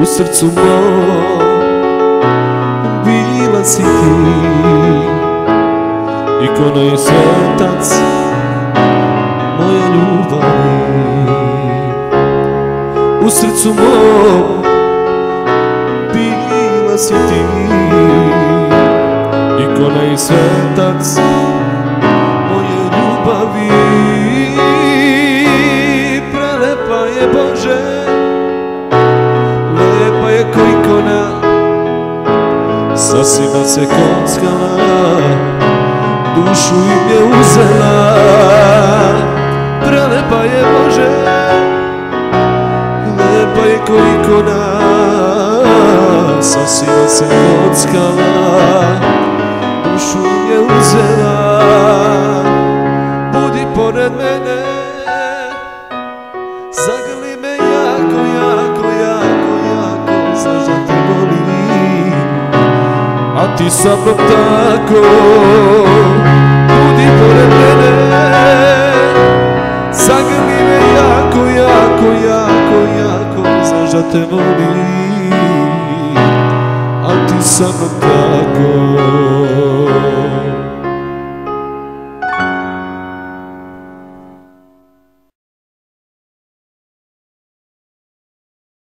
U srcu mom. Bila si ti. Ikona i svetac moje ljubavi. U srcu mom bila si ti. Ikona i svetac Sasima se kockala Dušu im je uzela. Prelepa je Bože Lepa je ko ikona Sasima se kockala Dušu im je uzela. Budi pored mene A ti sa mnom tako Budi pored mene. Zagrli me jako, jako, jako, jako Znaš da te volim A ti sa mnom tako